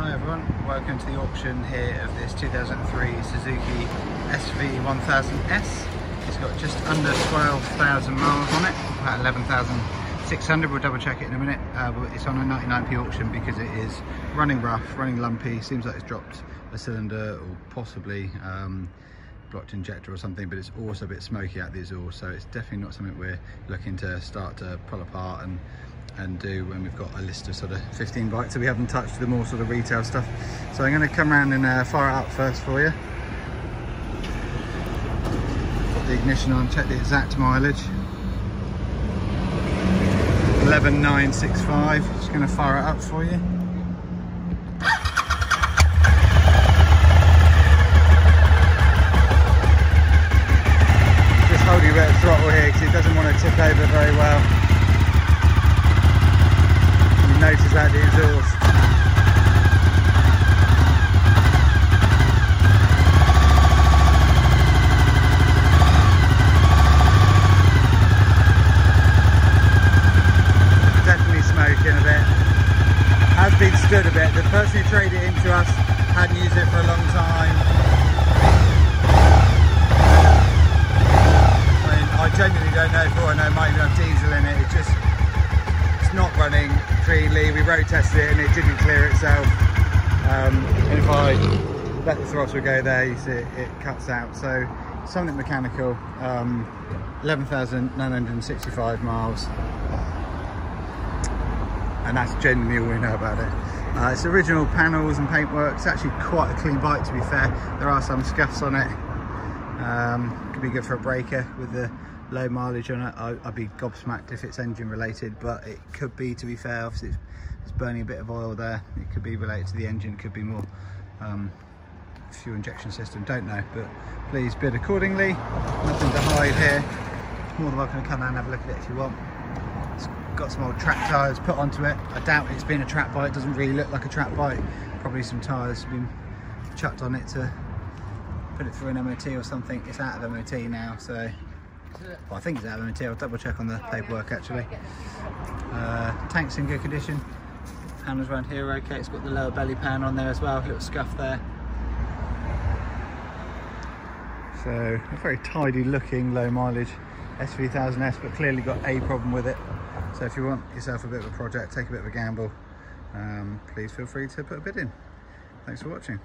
Hi everyone, welcome to the auction here of this 2003 Suzuki SV1000S. It's got just under 12,000 miles on it, about 11,600, we'll double check it in a minute. Uh, but it's on a 99p auction because it is running rough, running lumpy, seems like it's dropped a cylinder or possibly um, blocked injector or something, but it's also a bit smoky out the exhaust, so it's definitely not something we're looking to start to pull apart and and do when we've got a list of sort of 15 bikes that we haven't touched the more sort of retail stuff. So I'm going to come around and uh, fire it up first for you. Put the ignition on, check the exact mileage. 11965, just going to fire it up for you. Just holding a bit of throttle here because it doesn't want to tip over very well Definitely smoking a bit. Has been stood a bit. The person who traded it into us hadn't used it for a long time. I mean, I genuinely don't know if I know might even have diesel in it. It just not running freely. We road tested it and it didn't clear itself. Um, and if I let the throttle go there, you see it, it cuts out. So something mechanical, um, 11,965 miles. And that's genuinely all we know about it. Uh, it's original panels and paintwork. It's actually quite a clean bike to be fair. There are some scuffs on it. Um, could be good for a breaker with the low mileage on it I, would be gobsmacked if it's engine related but it could be to be fair obviously it's, it's, burning a bit of oil there. It could be related to the engine could be more um, fuel injection system don't know but please bid accordingly. Nothing to hide here. More than welcome to come down and have a look at it if you want. It's got some old track tires put onto it. I doubt it's been a track bike. It doesn't really look like a track bike. Probably some tires have been chucked on it to put it through an MOT or something. It's out of MOT now so well, I think it's out of MOT. I'll double check on the paperwork actually. Uh, tank's in good condition. Handles around here okay. It's got the lower belly pan on there as well. A little scuff there. So a very tidy looking low mileage SV1000S, but clearly got a problem with it. So if you want yourself a bit of a project, take a bit of a gamble, um, please feel free to put a bid in. Thanks for watching.